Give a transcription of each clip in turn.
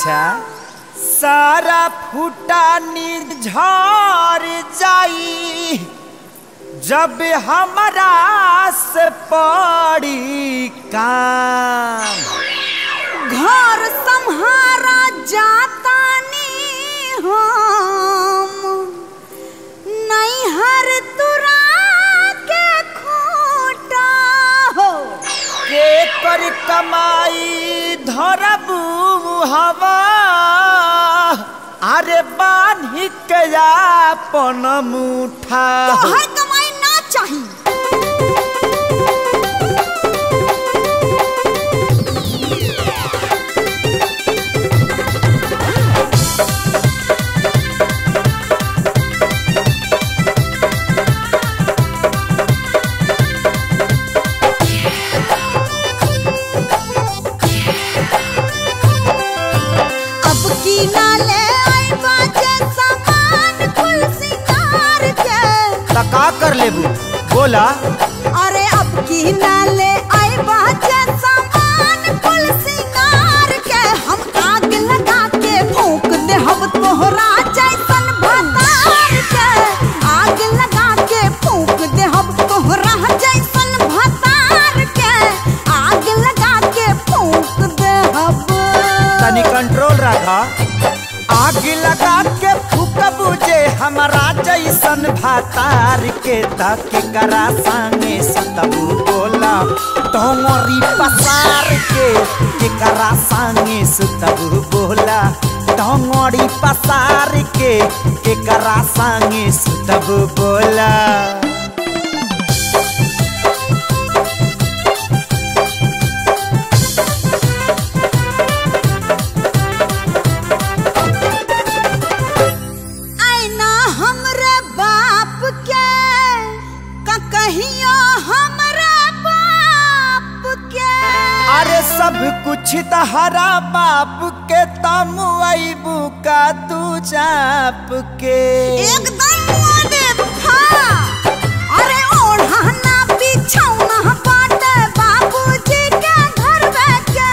अच्छा? सारा फूटा निर्झर जाई। जब हमारा से पड़ी काम घर संहारा जातानी हम। नैहर तुरा के कर कमाई धरबू हवा। अरे बान्ही के अपन मुठा। तोहर के करा संगे सुतबू बोला तोमरी पसार के के करा संगे सुतबू बोला। तहरा बाप के तम अबू का तू चाप के एकदम मोदे हाँ अरे ओढ़ाना बिछौना बाटे बाबूजी के घर के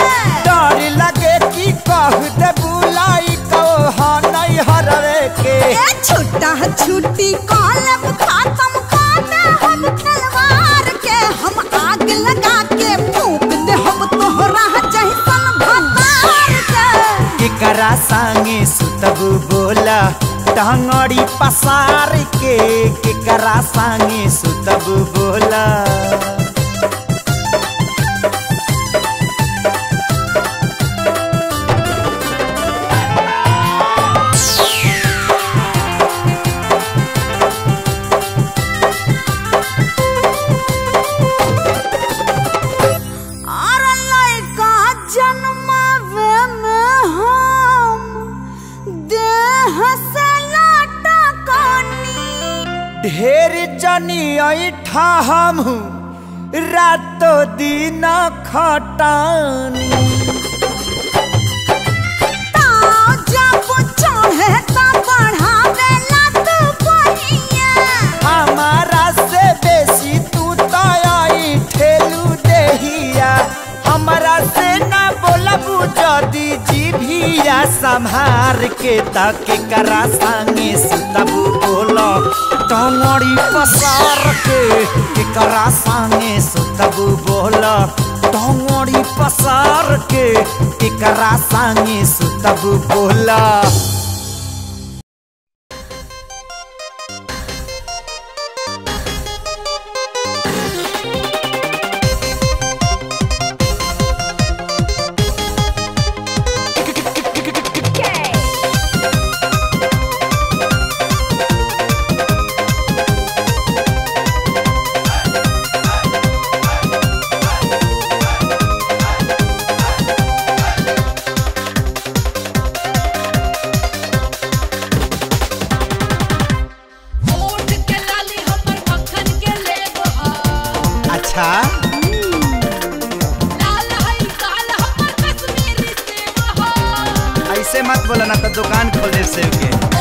डर लगे कि कह दे बुलाई कहो नहीं हरवे के। छुट्टा छुट्टी टंगड़ी पसार के केकरा संगे सुतब बोला देहिया। हमारा से ना बोलबू जदी जीभिया। संभार के तक करा संगे सुतबू बोलो। टंगड़ी पसार के एकरा करा संगे सुतबू बोल टंगड़ी पसार के एकरा करा संगे सुतबू बोला बोला ना तो दुकान खोल सेव के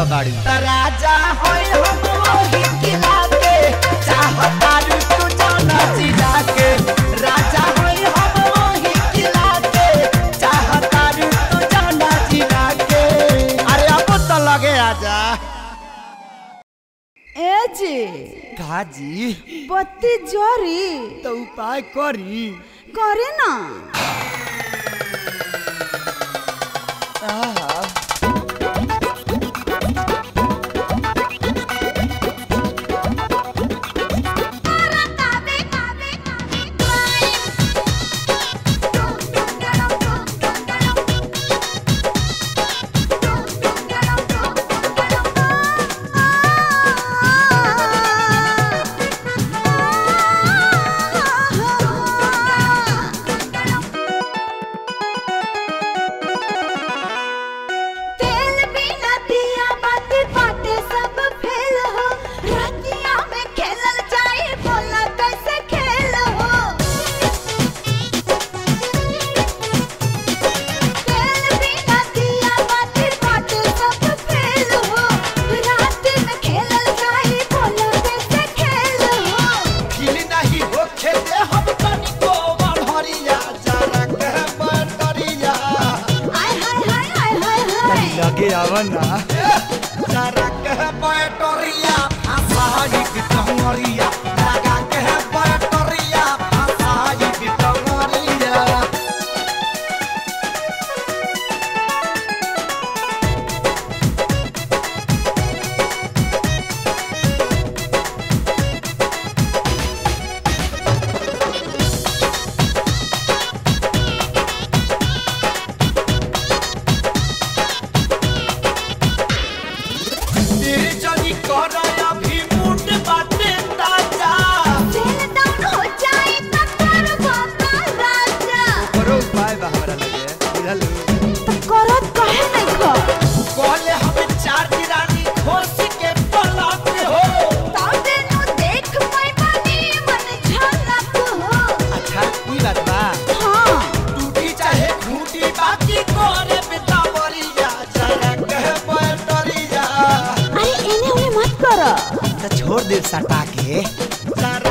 बा गाड़ी। राजा होय तू जाना राजा होय तू जाना अरे तो लगे आजा ए जी। बत्ती जोरी। तो उपाय करी। करे ना। आ थोड़ी देर सटा के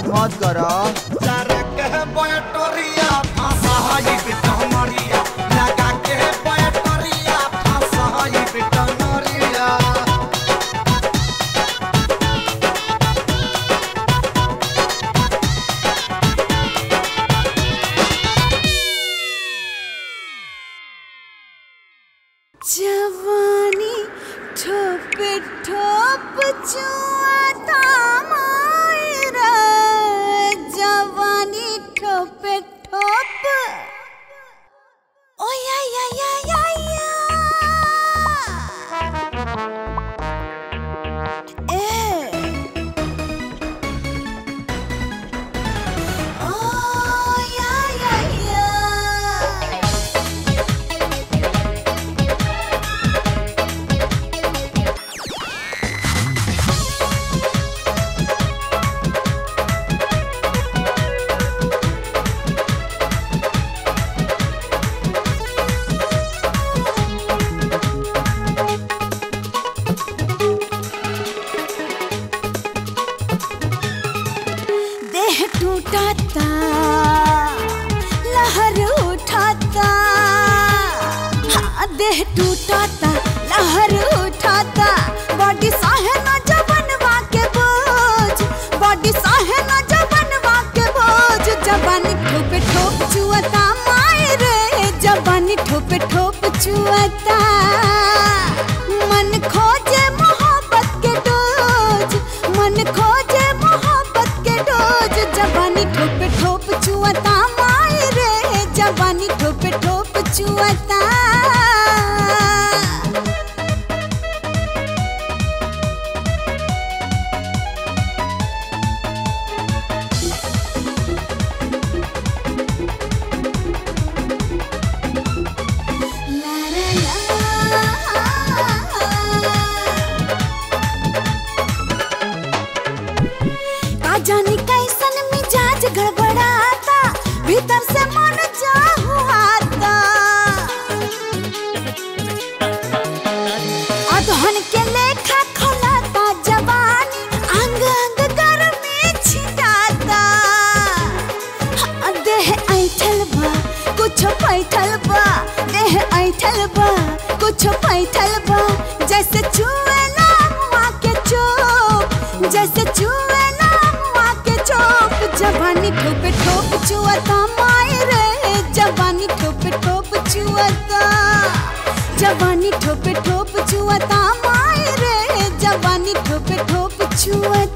बहुत करो அச்சுவத்தா जवानी ठोप ठोप चुआता, माए जवानी ठोप ठोप चुआता। जवानी ठोप ठोप चुआता, माए रे, जवानी ठोप ठोप चुआता।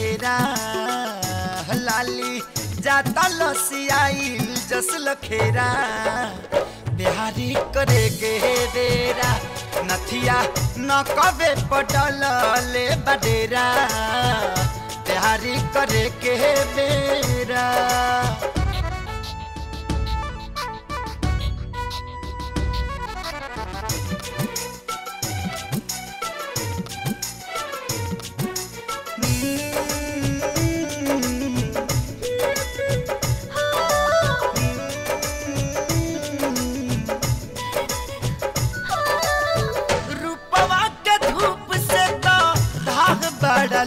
घेरा लाली जाता लसियाई, जस लखेरा। बिहारी करे गेरेरा नथिया न कबे पटल ले बडेरा। बिहारी करे के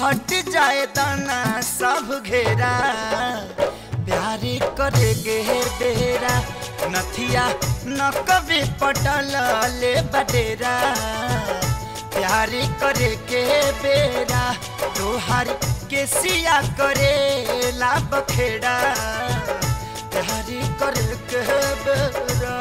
हट जाए दाना, सब घेरा। प्यार करे गे बेरा, नथिया न कभी पटल ले बटेरा प्यार करे के बेरा तोहार के सिया करे ला बखेड़ा प्यार करे के बेरा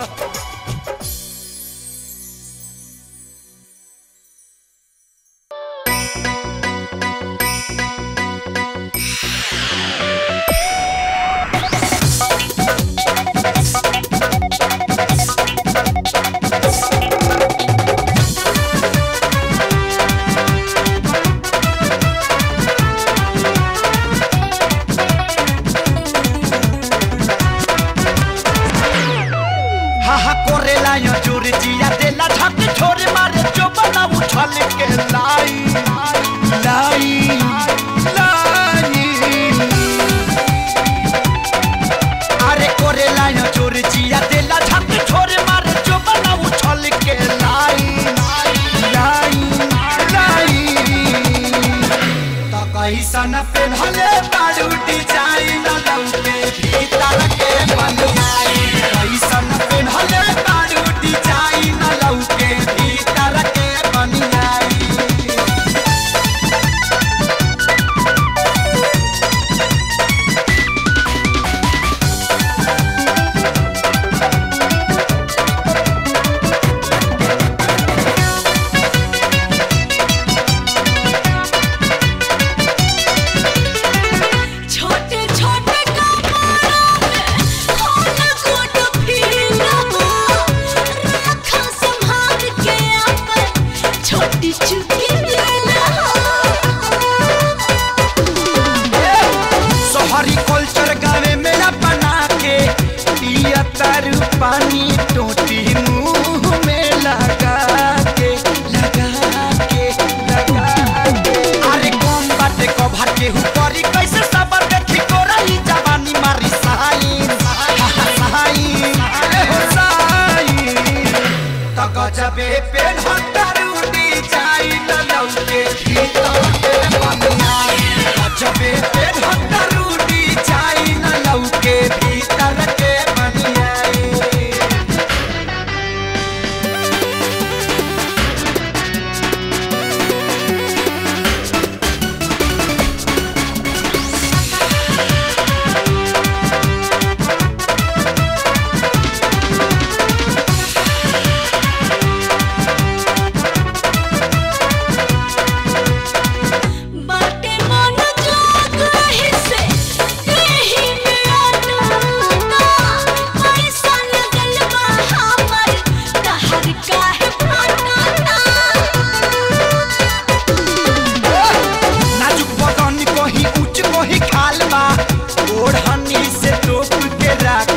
ऐसा न पहले भले बारूटी चाइना लंबे भीतर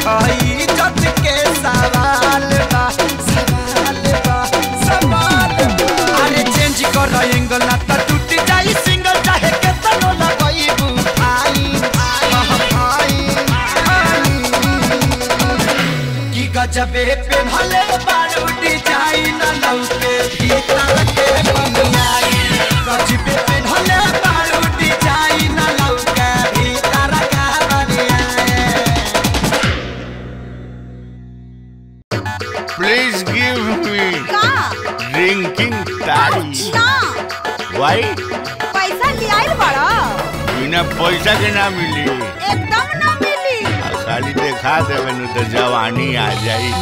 I जवानी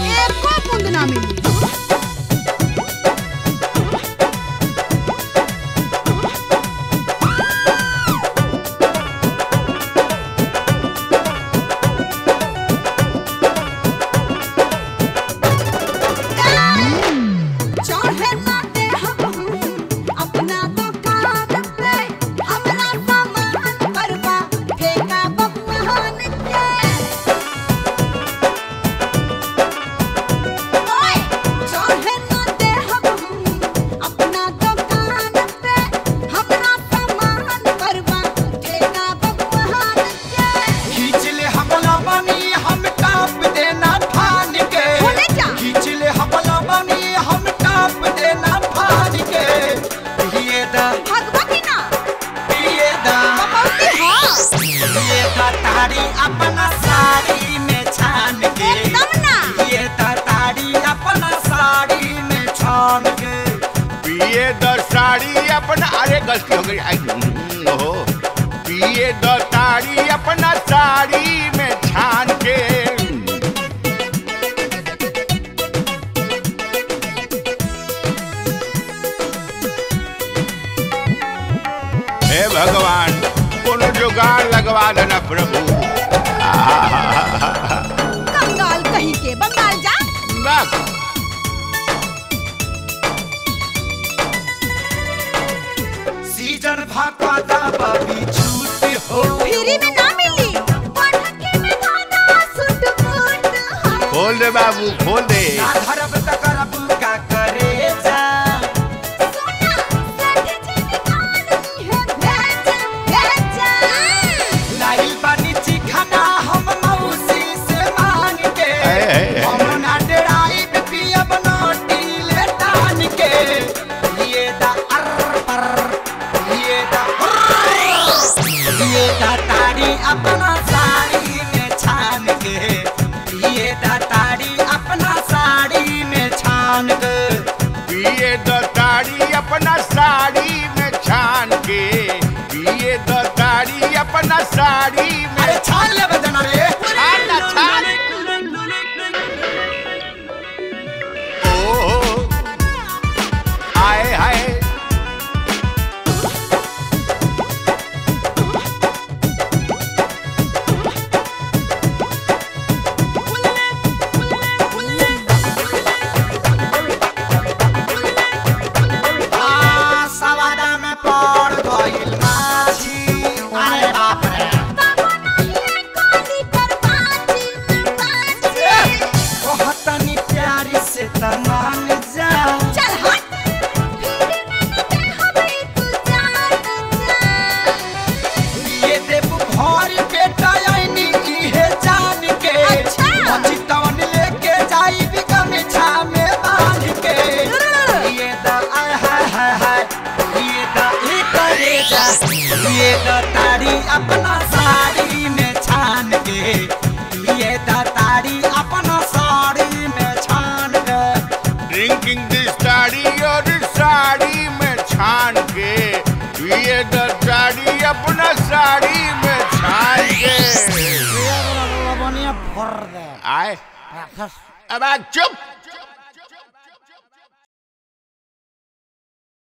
अपना अरे गलती